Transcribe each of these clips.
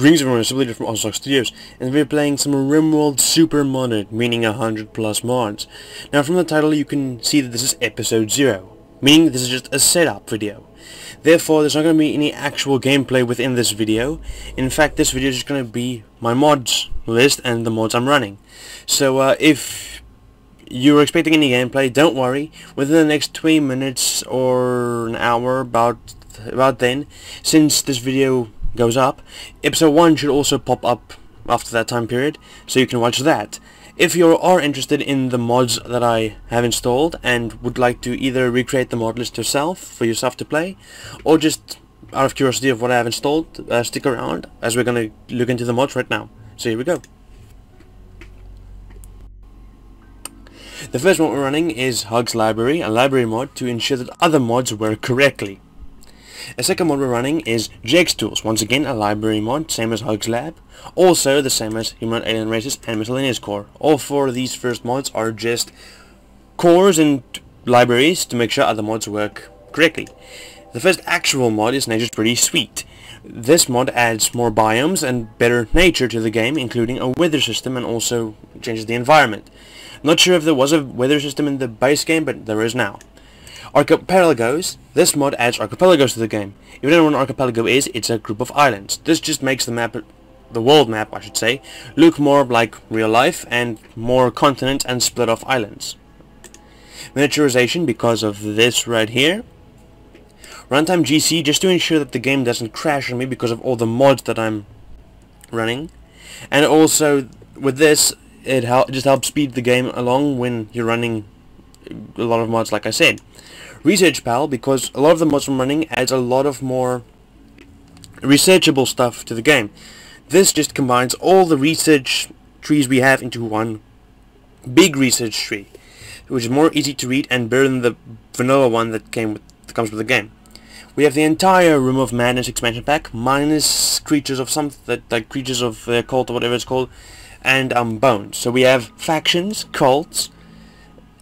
Greetings everyone, it's Leader from Awesome Sock Studios, and we're playing some RimWorld Super Modded, meaning 100 plus mods. Now from the title you can see that this is episode 0, meaning this is just a setup video. Therefore there's not going to be any actual gameplay within this video, in fact this video is just going to be my mods list and the mods I'm running. So uh, if you're expecting any gameplay, don't worry, within the next 20 minutes or an hour, about, about then, since this video goes up, episode 1 should also pop up after that time period, so you can watch that. If you are interested in the mods that I have installed and would like to either recreate the mod list yourself for yourself to play, or just out of curiosity of what I have installed, uh, stick around as we're going to look into the mods right now. So here we go. The first one we're running is HugsLib, a library mod to ensure that other mods work correctly. A second mod we're running is JecsTools, once again a library mod, same as HugsLib. Also the same as Human Alien Races and Miscellaneous Core. All four of these first mods are just cores and libraries to make sure other mods work correctly. The first actual mod is Nature's Pretty Sweet. This mod adds more biomes and better nature to the game, including a weather system and also changes the environment. Not sure if there was a weather system in the base game, but there is now. Archipelagos. This mod adds archipelagos to the game. If you don't know what an archipelago is, it's a group of islands. This just makes the map, the world map I should say, look more like real life and more continents and split off islands. Miniaturization because of this right here. Runtime GC just to ensure that the game doesn't crash on me because of all the mods that I'm running. And also with this it, hel it just helps speed the game along when you're running a lot of mods like I said. Research Pal because a lot of the mods I'm running adds a lot of more researchable stuff to the game. This just combines all the research trees we have into one big research tree, which is more easy to read and better than the vanilla one that came with, that comes with the game. We have the entire Rim of Madness expansion pack, minus creatures of some that like creatures of the cult or whatever it's called, and um bones. So we have factions, cults,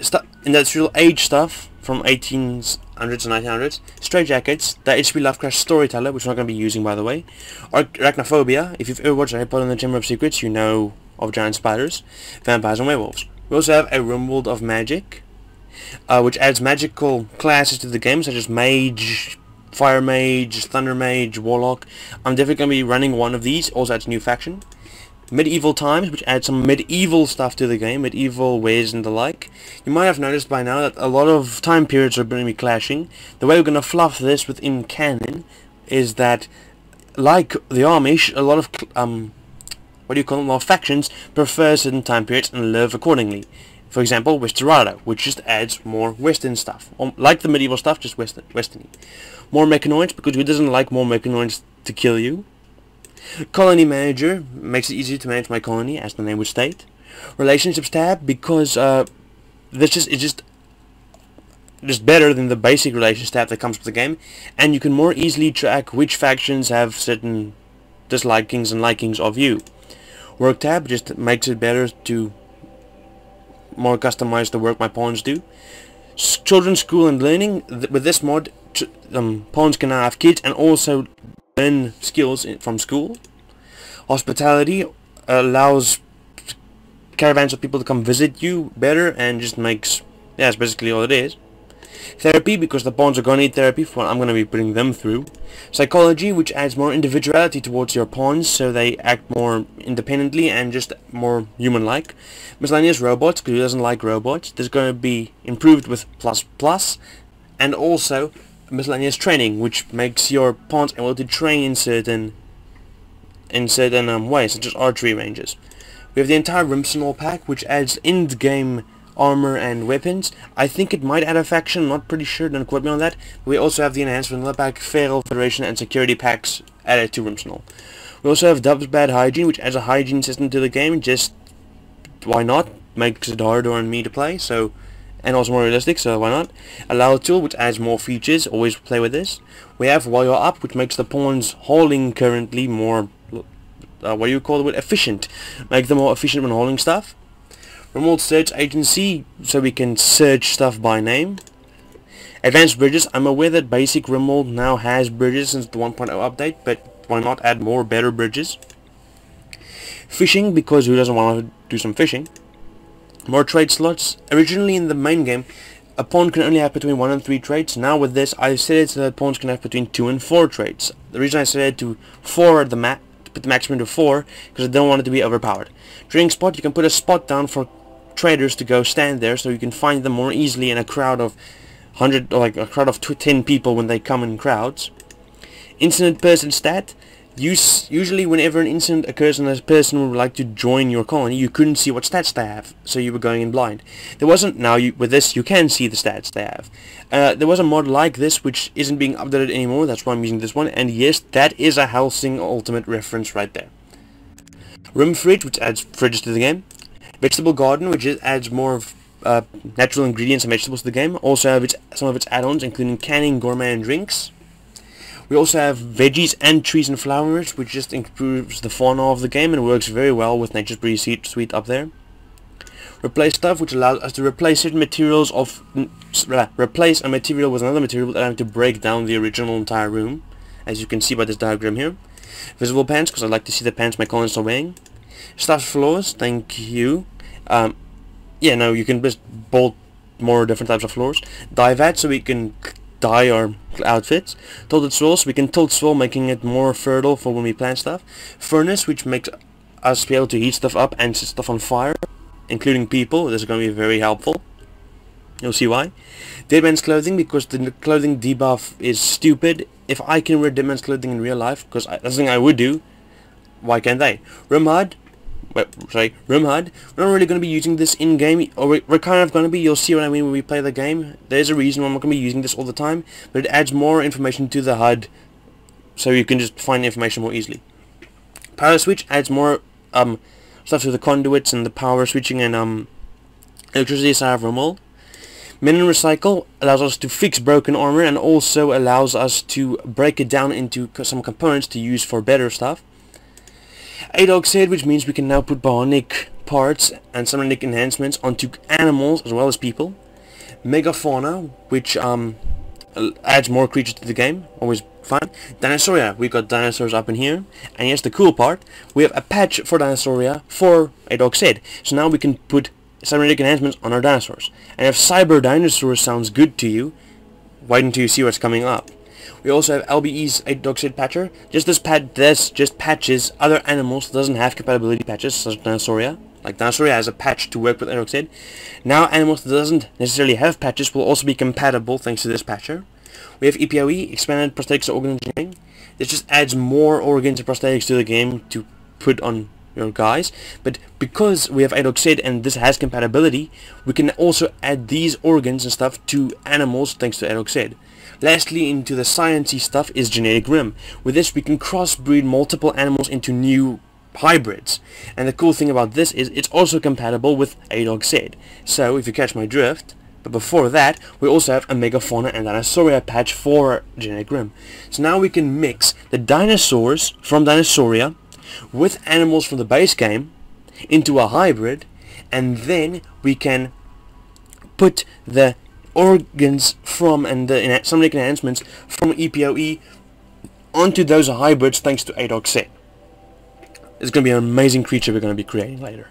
stuff industrial age stuff, from 1800s and 1900s, Stray Jackets, the H.P. Lovecraft Storyteller, which we're not going to be using by the way, Arachnophobia, if you've ever watched Harry Potter and the Chamber of Secrets, you know of giant spiders, vampires and werewolves. We also have a RimWorld of Magic, uh, which adds magical classes to the game, such as Mage, Fire Mage, Thunder Mage, Warlock. I'm definitely going to be running one of these, also adds a new faction. Medieval Times, which adds some medieval stuff to the game, medieval ways and the like. You might have noticed by now that a lot of time periods are going to be clashing. The way we're going to fluff this within canon is that, like the Amish, a lot of, um, what do you call them, a lot of factions prefer certain time periods and live accordingly. For example, Westerado, which just adds more Western stuff. Um, like the medieval stuff, just Western, Westerny. More Mechanoids, because who doesn't like more Mechanoids to kill you? Colony Manager makes it easier to manage my colony, as the name would state. Relationships tab, because uh, this just is just just better than the basic relations tab that comes with the game, and you can more easily track which factions have certain dislikings and likings of you. Work tab just makes it better to more customize the work my pawns do. S children's school and learning, th with this mod, um, pawns can now have kids and also learn skills from school. Hospitality allows caravans of people to come visit you better and just makes, yeah, that's basically all it is. Therapy, because the pawns are going to need therapy for what I'm going to be putting them through. Psychology, which adds more individuality towards your pawns so they act more independently and just more human-like. Miscellaneous robots, because who doesn't like robots? There's going to be improved with plus plus, and also miscellaneous training, which makes your pawns able to train in certain in certain um, ways, such as archery ranges. We have the entire Rimsenal pack, which adds end-game armor and weapons. I think it might add a faction, not pretty sure, don't quote me on that. We also have the enhanced vanilla pack, Feral Federation, and security packs added to Rimsenal. We also have Dub's Bad Hygiene, which adds a hygiene system to the game, just why not? Makes it harder on me to play, so and also more realistic, so why not? Allow tool, which adds more features, always play with this. We have while you're up, which makes the pawns hauling currently more, uh, what do you call it, efficient. Make them more efficient when hauling stuff. RimWorld search agency, so we can search stuff by name. Advanced bridges, I'm aware that basic Rimworld now has bridges since the 1.0 update, but why not add more better bridges? Fishing, because who doesn't want to do some fishing? More trade slots. Originally in the main game, a pawn can only have between 1 and 3 trades. Now with this, I set it so that pawns can have between 2 and 4 trades. The reason I set it to 4 at the ma to put the maximum to 4, because I don't want it to be overpowered. Trading spot, you can put a spot down for traders to go stand there, so you can find them more easily in a crowd of 100, like a crowd of 10 people when they come in crowds. Incident person stat, usually whenever an incident occurs and a person would like to join your colony, you couldn't see what stats they have, so you were going in blind. There wasn't, now you, with this you can see the stats they have. Uh, there was a mod like this which isn't being updated anymore, that's why I'm using this one, and yes, that is a Hellsing Ultimate reference right there. RimFridge, which adds fridges to the game. Vegetable Garden, which adds more of uh, natural ingredients and vegetables to the game. Also have its, some of its add-ons, including canning, gourmet, and drinks. We also have veggies and trees and flowers, which just improves the fauna of the game and works very well with Nature's Pretty Sweet up there. Replace stuff, which allows us to replace certain materials of replace a material with another material without having to break down the original entire room, as you can see by this diagram here. Visible pants, because I like to see the pants my colonists are wearing. Stuffed floors, thank you. Um, yeah, no, you can just bolt more different types of floors. Dye vat, so we can dye our outfits. Tilted swirl, so we can tilt swirl, making it more fertile for when we plant stuff. Furnace, which makes us be able to heat stuff up and set stuff on fire, including people. This is going to be very helpful. You'll see why. Dead man's clothing, because the clothing debuff is stupid. If I can wear dead man's clothing in real life, because that's the thing I would do, why can't they? HUD, sorry, RimHUD. We're not really going to be using this in-game, or we're kind of going to be, you'll see what I mean when we play the game. There's a reason why I'm not going to be using this all the time, but it adds more information to the HUD, so you can just find information more easily. Power switch adds more um, stuff to the conduits and the power switching and um, electricity side of RimWorld. Mineral Recycle allows us to fix broken armor and also allows us to break it down into some components to use for better stuff. A Dog Said, which means we can now put bionic parts and cybernetic enhancements onto animals as well as people. Megafauna, which um, adds more creatures to the game, always fun. Dinosauria, we've got dinosaurs up in here. And here's the cool part, we have a patch for Dinosauria for A Dog Said. So now we can put cybernetic enhancements on our dinosaurs. And if Cyber Dinosaurs sounds good to you, why don't you see what's coming up? We also have LBE's A Dog Said patcher. Just this pat this just patches other animals that doesn't have compatibility patches, such as Dinosauria. Like Dinosauria has a patch to work with A Dog Said. Now animals that doesn't necessarily have patches will also be compatible thanks to this patcher. We have EPOE, Expanded Prosthetics Organ Engineering. This just adds more organs and prosthetics to the game to put on your guys. But because we have A Dog Said and this has compatibility, we can also add these organs and stuff to animals thanks to A Dog Said. Lastly, into the sciencey stuff is Genetic Rim. With this, we can crossbreed multiple animals into new hybrids. And the cool thing about this is it's also compatible with A Dog Said. So, if you catch my drift, but before that, we also have a Megafauna and Dinosauria patch for Genetic Rim. So now we can mix the dinosaurs from Dinosauria with animals from the base game into a hybrid, and then we can put the organs from and the some enhancements from EPOE onto those hybrids thanks to set. It's going to be an amazing creature we're going to be creating later.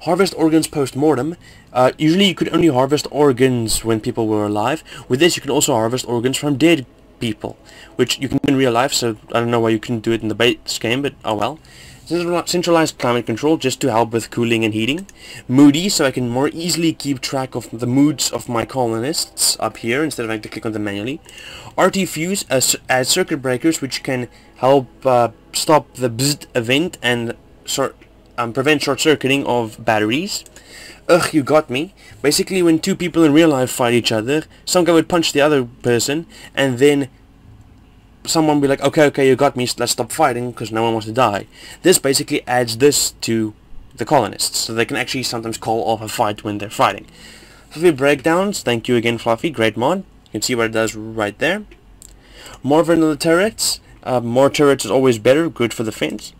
Harvest organs post-mortem. Uh, usually you could only harvest organs when people were alive. With this you can also harvest organs from dead people, which you can do in real life, so I don't know why you couldn't do it in the base game, but oh well. Centralized climate control just to help with cooling and heating. Moody so I can more easily keep track of the moods of my colonists up here instead of having to click on them manually. RT Fuse as, as circuit breakers which can help uh, stop the bzzzt event and sort, um, prevent short-circuiting of batteries. Ugh, you got me. Basically, when two people in real life fight each other, some guy would punch the other person, and then someone be like, okay, okay, you got me, let's stop fighting because no one wants to die. This basically adds this to the colonists, so they can actually sometimes call off a fight when they're fighting. Fluffy breakdowns, thank you again Fluffy, great mod. You can see what it does right there. More vanilla turrets, uh, more turrets is always better, good for the fence.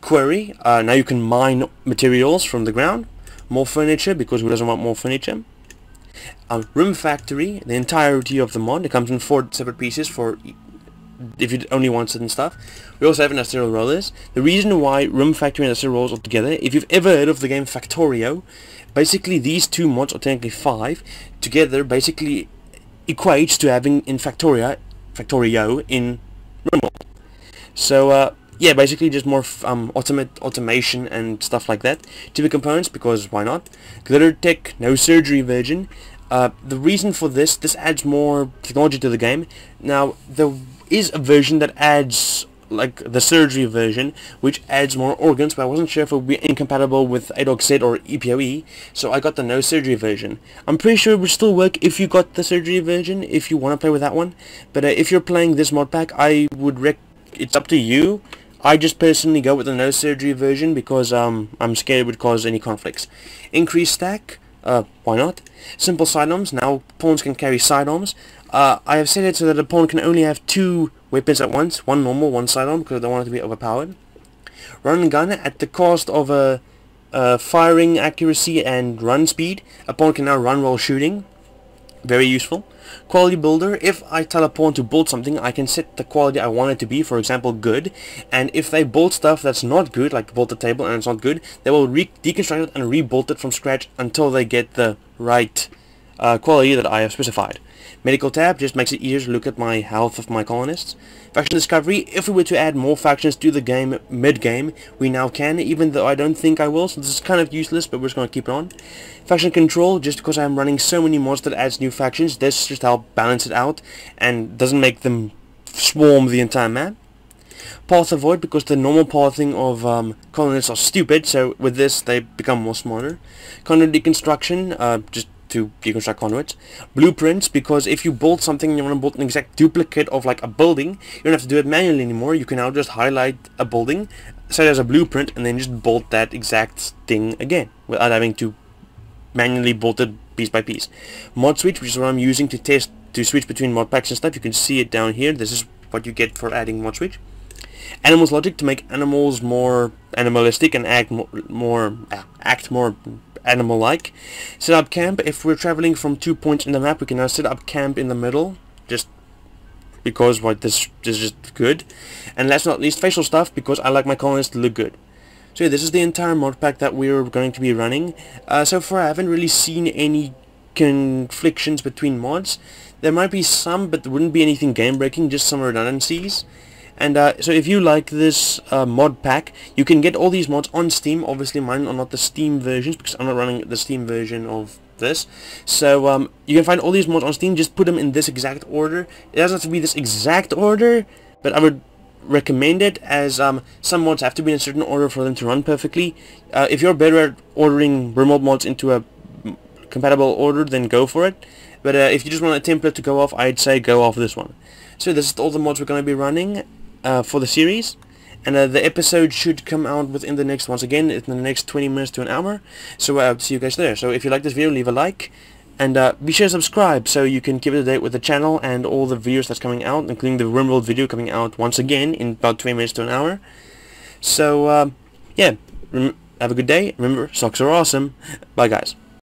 Quarry, uh, now you can mine materials from the ground. More furniture, because who doesn't want more furniture? Um, RimFactory, the entirety of the mod, it comes in four separate pieces for if you only want certain stuff. We also have industrial rollers. The reason why RimFactory and industrial rollers are together, if you've ever heard of the game Factorio, basically these two mods, or technically five, together basically equates to having in Factoria, Factorio in RimWorld. So uh, yeah, basically just more um, automate automation and stuff like that. TV components because why not? Glitter Tech, no surgery version. Uh, the reason for this, this adds more technology to the game. Now there is a version that adds like the surgery version, which adds more organs, but I wasn't sure if it would be incompatible with ADOX or EPOE, so I got the no surgery version. I'm pretty sure it would still work if you got the surgery version, if you want to play with that one, but uh, if you're playing this mod pack, I would rec... it's up to you. I just personally go with the no surgery version because um, I'm scared it would cause any conflicts. Increased stack, uh, why not? Simple sidearms, now pawns can carry sidearms. Uh, I have set it so that a pawn can only have two weapons at once, one normal, one sidearm, because I don't want it to be overpowered. Run and gun at the cost of a uh, uh, firing accuracy and run speed. A pawn can now run while shooting. Very useful. Quality builder, if I tell a pawn to build something, I can set the quality I want it to be, for example, good. And if they build stuff that's not good, like build the table and it's not good, they will deconstruct it and rebuild it from scratch until they get the right uh, quality that I have specified. Medical tab just makes it easier to look at my health of my colonists. Faction discovery, if we were to add more factions to the game mid-game, we now can, even though I don't think I will, so this is kind of useless, but we're just going to keep it on. Faction control, just because I'm running so many mods that adds new factions, this just help balance it out, and doesn't make them swarm the entire map. Path avoid, because the normal pathing of um, colonists are stupid, so with this they become more smarter. Conduit deconstruction, uh, just to deconstruct conduits. Blueprints, because if you build something and you want to build an exact duplicate of like a building, you don't have to do it manually anymore. You can now just highlight a building, set as a blueprint, and then just bolt that exact thing again, without having to manually bolt it piece by piece. Mod switch, which is what I'm using to test, to switch between mod packs and stuff. You can see it down here. This is what you get for adding mod switch. Animals logic to make animals more animalistic and act more, more uh, act more animal-like. Set up camp. If we're traveling from two points in the map, we can now set up camp in the middle. Just because what this, this is just good. And last but not least, facial stuff, because I like my colonists to look good. So yeah, this is the entire mod pack that we're going to be running. Uh, so far I haven't really seen any conflictions between mods. There might be some, but there wouldn't be anything game-breaking, just some redundancies. And uh, so if you like this uh, mod pack, you can get all these mods on Steam. Obviously mine are not the Steam versions because I'm not running the Steam version of this. So um, you can find all these mods on Steam. Just put them in this exact order. It doesn't have to be this exact order, but I would recommend it as um, some mods have to be in a certain order for them to run perfectly. Uh, if you're better at ordering RimWorld mods into a compatible order, then go for it. But uh, if you just want a template to go off, I'd say go off this one. So this is all the mods we're going to be running uh, for the series. And uh, the episode should come out within the next once again in the next 20 minutes to an hour. So uh, see you guys there. So if you like this video leave a like. And uh, be sure to subscribe so you can keep it to date with the channel and all the videos that's coming out including the RimWorld video coming out once again in about 20 minutes to an hour. So um, yeah. Have a good day. Remember socks are awesome. Bye guys